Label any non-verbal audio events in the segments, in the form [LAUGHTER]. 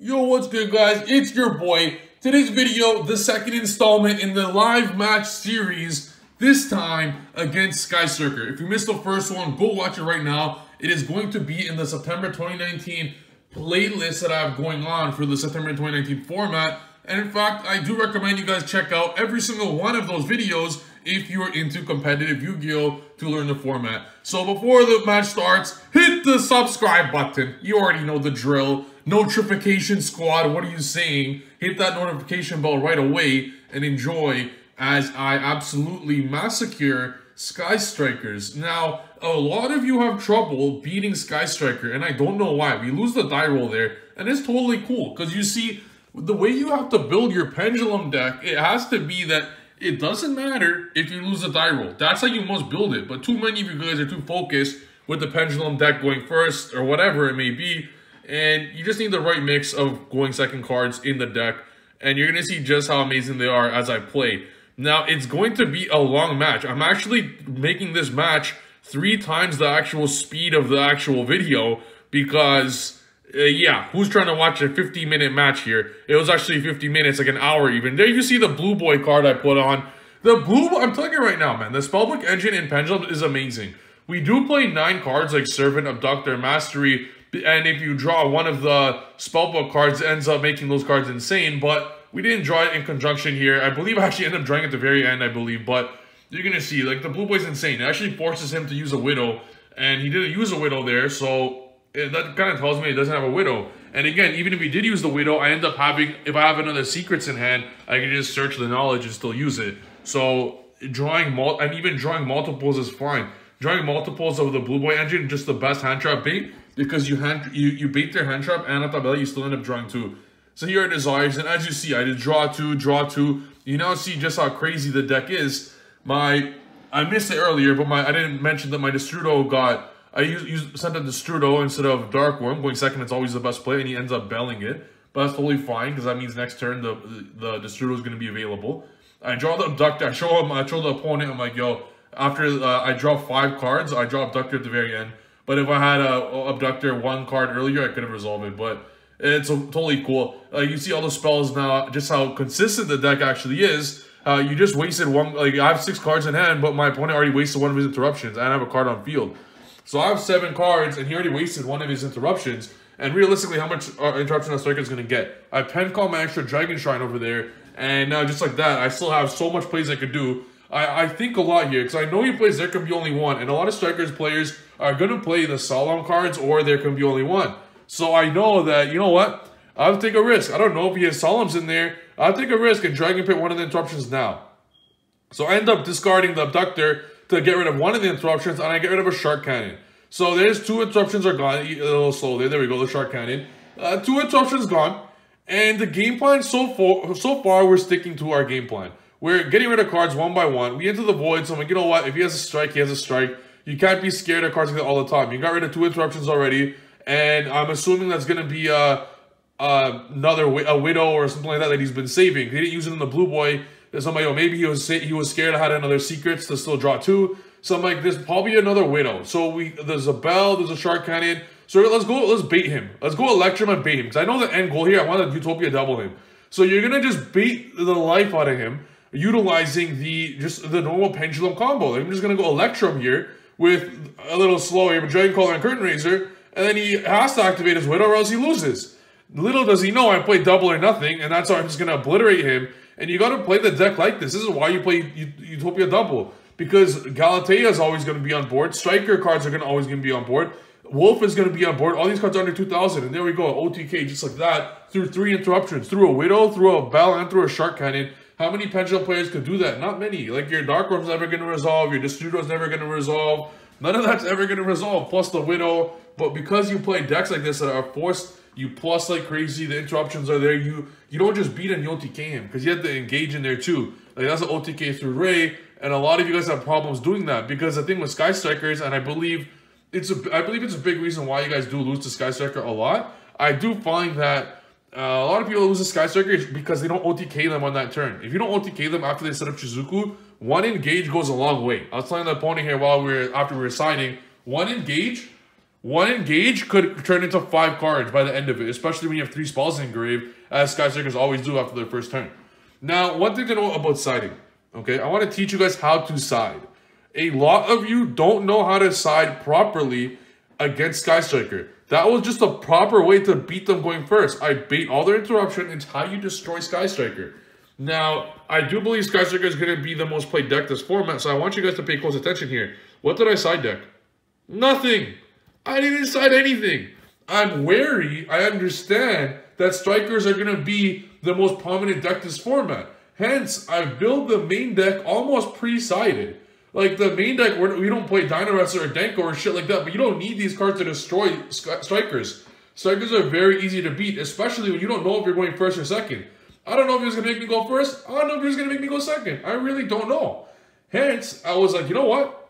Yo, what's good guys? It's your boy. Today's video, the second installment in the live match series, this time against Sky Striker. If you missed the first one, go watch it right now. It is going to be in the September 2019 playlist that I have going on for the September 2019 format. And in fact, I do recommend you guys check out every single one of those videos if you're into competitive Yu-Gi-Oh! to learn the format. So before the match starts, hit the subscribe button. You already know the drill. Notification squad, what are you saying? Hit that notification bell right away and enjoy as I absolutely massacre Sky Strikers. Now, a lot of you have trouble beating Sky Striker, and I don't know why. We lose the die roll there, and it's totally cool, because you see, the way you have to build your pendulum deck, it has to be that it doesn't matter if you lose the die roll. That's how you must build it, but too many of you guys are too focused with the pendulum deck going first, or whatever it may be, and you just need the right mix of going second cards in the deck. And you're going to see just how amazing they are as I play. Now, it's going to be a long match. I'm actually making this match three times the actual speed of the actual video because, uh, yeah, who's trying to watch a 50 minute match here? It was actually 50 minutes, like an hour even. There you see the Blue Boy card I put on. The Blue, I'm telling you right now, man, the Spellbook engine in Pendulum is amazing. We do play nine cards like Servant, Abductor, Mastery, and if you draw one of the spellbook cards, it ends up making those cards insane. But we didn't draw it in conjunction here. I believe I actually ended up drawing at the very end, I believe. But you're going to see, like, the Blue Boy's insane. It actually forces him to use a Widow. And he didn't use a Widow there, so it, that kind of tells me he doesn't have a Widow. And again, even if he did use the Widow, I end up having, if I have another Secrets in hand, I can just search the knowledge and still use it. So drawing, mul and even drawing multiples is fine. Drawing multiples of the Blue Boy engine, just the best hand trap bait because you hand you, you bait their hand trap and at the belly you still end up drawing two. So here are desires, and as you see, I did draw two, draw two. You now see just how crazy the deck is. My I missed it earlier, but my I didn't mention that my Destrudo got I used, used sent a Destrudo instead of Dark Worm. Going second, it's always the best play, and he ends up belling it. But that's totally fine because that means next turn the the, the Destrudo is going to be available. I draw the Abductor. I show him. I show the opponent. I'm like, yo. After uh, I draw five cards, I draw Abductor at the very end. But if I had a, Abductor one card earlier, I could have resolved it. But it's totally cool. Uh, you see all the spells now, just how consistent the deck actually is. Uh, you just wasted one, like I have six cards in hand, but my opponent already wasted one of his interruptions. and I have a card on field. So I have seven cards, and he already wasted one of his interruptions. And realistically, how much uh, interruption a striker is going to get? I pen call my extra Dragon Shrine over there, and now just like that, I still have so much plays I could do. I, I think a lot here, because I know he plays there can be only one, and a lot of strikers players are going to play the Solemn cards or there can be only one. So I know that, you know what? I'll take a risk. I don't know if he has Solemns in there. I'll take a risk and Dragon Pit one of the interruptions now. So I end up discarding the Abductor to get rid of one of the interruptions, and I get rid of a Shark Cannon. So there's two interruptions are gone. A little slow there. There we go, the Shark Cannon. Uh, two interruptions gone. And the game plan so far, so far, we're sticking to our game plan. We're getting rid of cards one by one. We enter the void, so I'm like, you know what? If he has a strike, he has a strike. You can't be scared of cards like that all the time. You got rid of two interruptions already, and I'm assuming that's going to be uh, uh, another a widow or something like that that he's been saving. He didn't use it in the blue boy. There's somebody, oh, maybe he was he was scared I had another secrets to still draw two. So I'm like, there's probably another widow. So we there's a bell, there's a shark cannon. So let's go, let's bait him. Let's go electrum and bait him. Because I know the end goal here, I want to Utopia double him. So you're gonna just bait the life out of him, utilizing the just the normal pendulum combo. I'm just gonna go electrum here with a little slow here, but Dragon Caller and Curtain Raiser, and then he has to activate his Widow or else he loses. Little does he know I play double or nothing, and that's why I'm just going to obliterate him. And you got to play the deck like this. This is why you play Utopia double. Because Galatea is always going to be on board. Striker cards are going to always going to be on board. Wolf is going to be on board. All these cards are under 2,000. And there we go. OTK, just like that. Through three interruptions. Through a Widow, through a Bell, and through a Shark Cannon. How many Pendulum players could do that? Not many. Like your Dark Worm's never going to resolve, your is never going to resolve. None of that's ever going to resolve, plus the Widow. But because you play decks like this that are forced, you plus like crazy, the interruptions are there, you you don't just beat you OTK him, because you have to engage in there too. Like that's an OTK through Ray, and a lot of you guys have problems doing that, because the thing with Sky Strikers, and I believe it's a, I believe it's a big reason why you guys do lose to Sky Striker a lot. I do find that uh, a lot of people lose to Sky Striker because they don't OTK them on that turn. If you don't OTK them after they set up Shizuku, one engage goes a long way. I was telling the opponent here while we were after we were signing, one engage One engage could turn into five cards by the end of it, especially when you have three spells engraved, as Sky Strikers always do after their first turn. Now, one thing to know about siding, okay? I want to teach you guys how to side. A lot of you don't know how to side properly against Sky Striker. That was just a proper way to beat them going first. I bait all their interruption. It's how you destroy Sky Striker. Now, I do believe Sky Striker is going to be the most played deck this format, so I want you guys to pay close attention here. What did I side deck? Nothing. I didn't side anything. I'm wary. I understand that strikers are going to be the most prominent deck this format. Hence, I've built the main deck almost pre-sided. Like the main deck, we don't play Dino or Denko or shit like that, but you don't need these cards to destroy strikers. Strikers are very easy to beat, especially when you don't know if you're going first or second. I don't know if he was going to make me go first. I don't know if he was going to make me go second. I really don't know. Hence, I was like, you know what?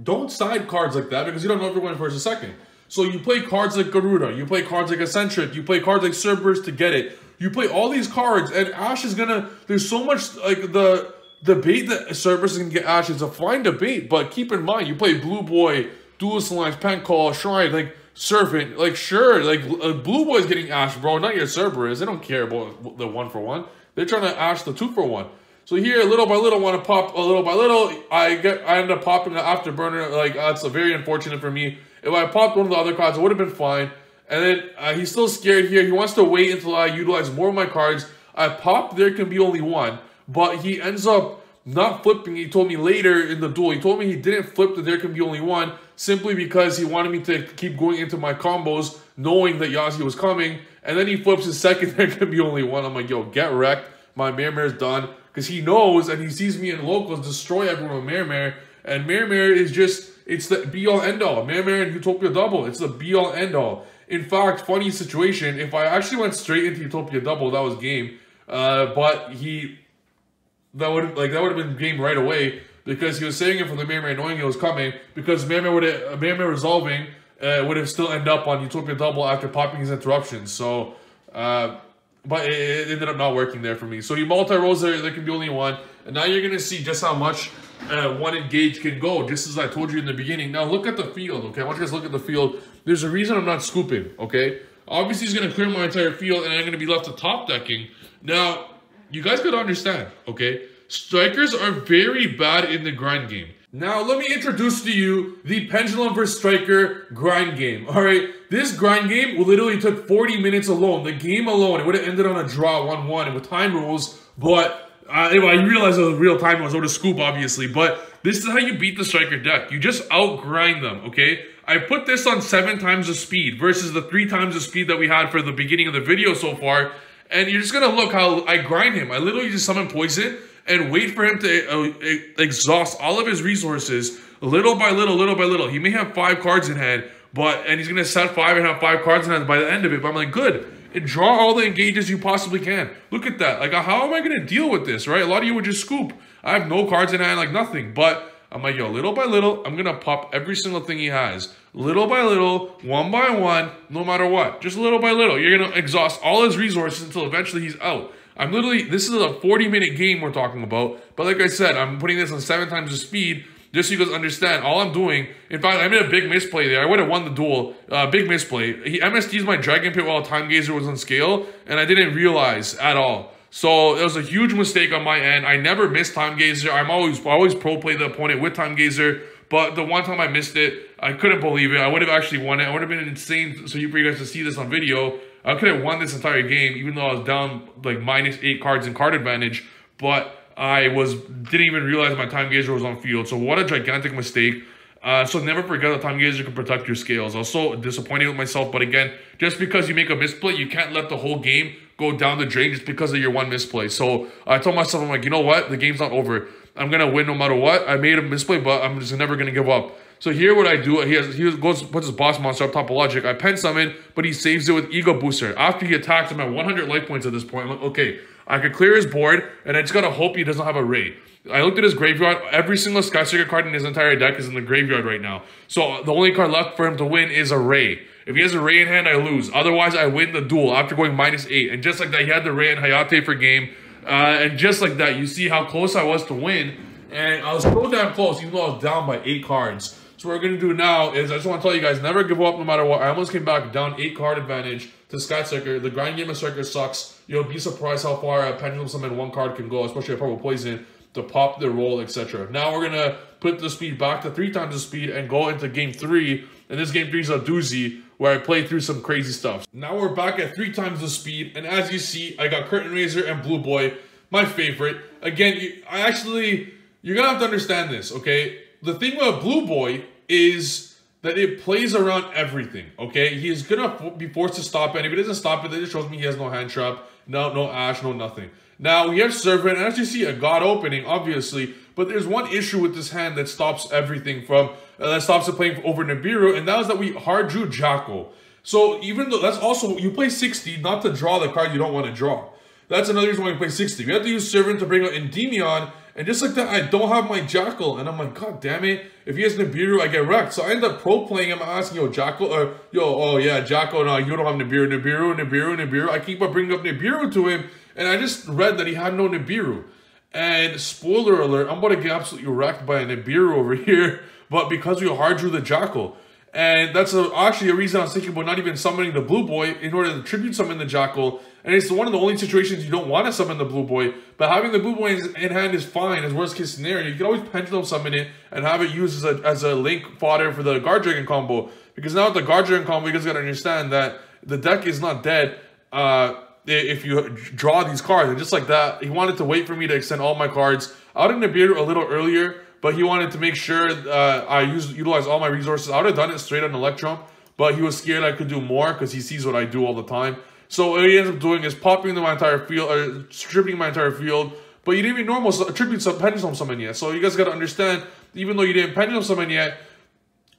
Don't side cards like that because you don't know if you're going first or second. So you play cards like Garuda, you play cards like Eccentric, you play cards like Cerberus to get it. You play all these cards, and Ash is gonna. There's so much like the debate that Cerberus can get Ash is a fine debate, but keep in mind you play Blue Boy, Duelist Alliance, Pen Call, Shrine, like Servant, like sure, like uh, Blue Boy's getting Ash, bro, not your Cerberus. They don't care about the one for one. They're trying to Ash the two for one. So here, little by little, want to pop a little by little. I get, I end up popping the afterburner. Like that's uh, very unfortunate for me. If I popped one of the other cards, it would have been fine. And then uh, he's still scared here. He wants to wait until I utilize more of my cards. I pop. There can be only one, but he ends up not flipping. He told me later in the duel. He told me he didn't flip that there can be only one simply because he wanted me to keep going into my combos, knowing that Yazi was coming. And then he flips his second. [LAUGHS] There can be only one. I'm like, yo, get wrecked. My Mare's done because he knows and he sees me in locals destroy everyone with Mare And Mare is just, it's the be all end all. Mare and Utopia Double, it's the be all end all. In fact, funny situation, if I actually went straight into Utopia Double, that was game. Uh, but he, that would like that would have been game right away because he was saying it from the Mare knowing it was coming because Mare would have, Mare resolving uh, would have still end up on Utopia Double after popping his interruptions. So, uh, but it, it, ended up not working there for me. So you multi-rolls there, there can be only one. And now you're going to see just how much uh, one engage can go, just as I told you in the beginning. Now look at the field, okay? I want you guys to look at the field. There's a reason I'm not scooping, okay? Obviously, he's going to clear my entire field, and I'm going to be left to top decking. Now, you guys got to understand, okay? Strikers are very bad in the grind game. Now, let me introduce to you the Pendulum vs. Striker grind game. All right, this grind game literally took 40 minutes alone. The game alone, it would have ended on a draw 1-1 with time rules, but uh, I realized it was real time rules, or the scoop, obviously, but this is how you beat the Striker deck. You just outgrind them, okay? I put this on seven times the speed versus the three times the speed that we had for the beginning of the video so far, and you're just gonna look how I grind him. I literally just summon Poison, and wait for him to uh, exhaust all of his resources little by little, little by little. He may have five cards in hand, but and he's gonna set five and have five cards in hand by the end of it. But I'm like, good. And draw all the engages you possibly can. Look at that. Like, how am I gonna deal with this, right? A lot of you would just scoop. I have no cards in hand, like nothing. But I'm like, yo, little by little, I'm gonna pop every single thing he has. Little by little, one by one, no matter what. Just little by little. You're gonna exhaust all his resources until eventually he's out. I'm literally, this is a 40 minute game we're talking about. But like I said, I'm putting this on seven times the speed just so you guys understand. All I'm doing, in fact, I made a big misplay there. I would have won the duel. Uh, big misplay. He MST's my Dragon Pit while Time Gazer was on scale, and I didn't realize at all. So it was a huge mistake on my end. I never missed Time Gazer. I'm always always pro play the opponent with Time Gazer. But the one time I missed it, I couldn't believe it. I would have actually won it. I would have been insane so you for you guys to see this on video. I could have won this entire game, even though I was down like minus eight cards in card advantage. But I was didn't even realize my time gazer was on field. So what a gigantic mistake. Uh, so never forget that time gazer can protect your scales. I was so disappointed with myself, but again, just because you make a misplay, you can't let the whole game go down the drain just because of your one misplay. So I told myself, I'm like, you know what? The game's not over. I'm gonna win no matter what. I made a misplay, but I'm just never gonna give up. So here what I do, he, has, he goes puts his boss monster up top of logic. I pen summon, but he saves it with ego booster. After he attacks, I'm at 100 life points at this point. I'm like, okay, I could clear his board, and I just gotta hope he doesn't have a Ray. I looked at his graveyard. Every single Sky Striker card in his entire deck is in the graveyard right now. So the only card left for him to win is a Ray. If he has a Ray in hand, I lose. Otherwise, I win the duel after going minus 8. And just like that, he had the Ray and Hayate for game. Uh, and just like that, you see how close I was to win. And I was so damn close, even though I was down by 8 cards. So what we're going to do now is I just want to tell you guys, never give up no matter what. I almost came back down 8 card advantage to Sky Striker. The grind game of Striker sucks. You'll be surprised how far a Pendulum Summon one card can go, especially a Purple Poison, to pop the roll, etc. Now we're going to put the speed back to 3 times the speed and go into game 3. And this game 3 is a doozy where I play through some crazy stuff. Now we're back at 3 times the speed. And as you see, I got Curtain Raiser and Blue Boy, my favorite. Again, I actually, you're to have to understand this, okay? The thing with Blue Boy is that it plays around everything, okay? He is gonna be forced to stop it, and if he doesn't stop it, that just shows me he has no hand trap, no, no Ash, no nothing. Now, we have Servant, and as you see, a God opening, obviously, but there's one issue with this hand that stops everything from, uh, that stops it playing over Nibiru, and that was that we hard drew Jackal. So even though, that's also, you play 60, not to draw the card you don't want to draw. That's another reason why you play 60. We have to use Servant to bring out Endymion, and just like that, I don't have my Jackal. And I'm like, God damn it. If he has Nibiru, I get wrecked. So I end up pro playing him, I'm asking, yo, Jackal, or, yo, oh yeah, Jackal, no, you don't have Nibiru, Nibiru, Nibiru, Nibiru. I keep on bringing up Nibiru to him, and I just read that he had no Nibiru. And spoiler alert, I'm about to get absolutely wrecked by a Nibiru over [LAUGHS] here, but because we hard drew the Jackal. And that's a, actually a reason I was thinking about not even summoning the Blue Boy in order to tribute summon the Jackal. And it's one of the only situations you don't want to summon the Blue Boy. But having the Blue Boy in hand is fine as worst case scenario. You can always Pendulum summon it and have it used as a, as a link fodder for the Guard Dragon combo. Because now with the Guard Dragon combo, you guys got to understand that the deck is not dead. Uh, if you draw these cards. And just like that, he wanted to wait for me to extend all my cards out in the beard a little earlier but he wanted to make sure uh, I use utilize all my resources. I would have done it straight on Electrum, but he was scared I could do more because he sees what I do all the time. So what he ends up doing is popping my entire field, or stripping my entire field. But you didn't even normal attribute some pendulum summon yet. So you guys got to understand, even though you didn't pendulum summon yet,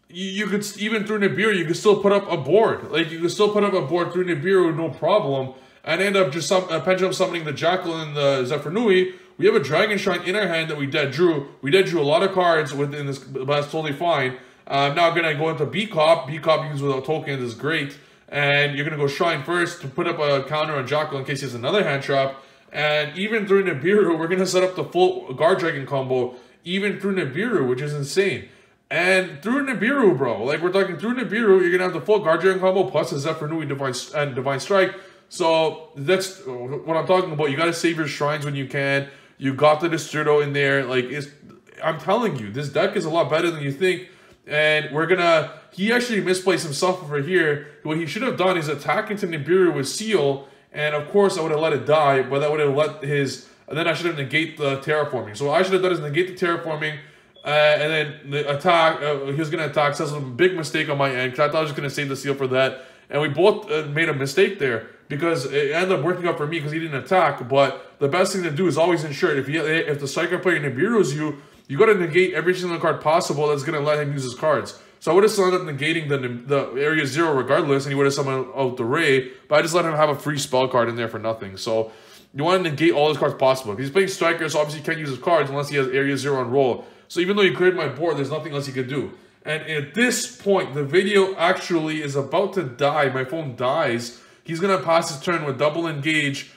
you, you could even through Nibiru, you could still put up a board. Like you could still put up a board through Nibiru, no problem, and end up just some, uh, pendulum summoning the Jackal and the Zefraniu, we have a Dragon Shrine in our hand that we dead drew. We dead drew a lot of cards within this, but that's totally fine. I'm uh, now going to go into B-Cop. B-Cop used without tokens is great. And you're going to go Shrine first to put up a counter on Jackal in case he has another hand trap. And even through Nibiru, we're going to set up the full Guard Dragon combo, even through Nibiru, which is insane. And through Nibiru, bro, like we're talking through Nibiru, you're going to have the full Guard Dragon combo plus a Zefraniu Divine, and Divine Strike. So that's what I'm talking about. You got to save your shrines when you can. You got the Destrudo in there. Like, it's, I'm telling you, this deck is a lot better than you think. And we're gonna, he actually misplaced himself over here. What he should have done is attack into Nibiru with Seal. And of course, I would have let it die, but that would have let his, and then I should have negate the terraforming. So I should have done is negate the terraforming, uh, and then the attack, uh, he was going to attack, so that's a big mistake on my end, because I thought I was going to save the seal for that. And we both uh, made a mistake there because it ended up working out for me because he didn't attack. But the best thing to do is always ensure if you if the striker player Nibiru's you, you got to negate every single card possible that's going to let him use his cards. So I would have still ended up negating the the area zero regardless, and he would have summoned out the Ray. But I just let him have a free spell card in there for nothing. So you want to negate all his cards possible. If he's playing strikers, obviously he can't use his cards unless he has area zero on roll. So even though he cleared my board, there's nothing else he could do. And at this point, the video actually is about to die. My phone dies He's going to pass his turn with double engage.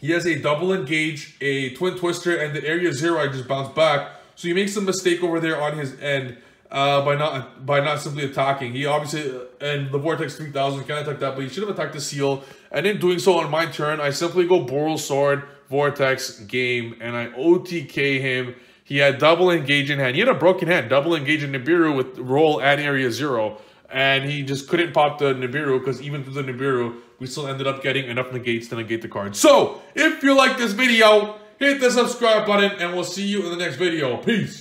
He has a double engage, a twin twister, and the area zero I just bounced back. So he makes a mistake over there on his end uh, by not by not simply attacking. He obviously, and the Vortex 3000 can attack that, but he should have attacked the Seal. And in doing so on my turn, I simply go Borrelsword, Vortex, game, and I OTK him. He had double engage in hand. He had a broken hand, double engage in Nibiru with roll and area zero and he just couldn't pop the Nibiru because even through the Nibiru, we still ended up getting enough negates to negate the card. So, if you like this video, hit the subscribe button, and we'll see you in the next video. Peace!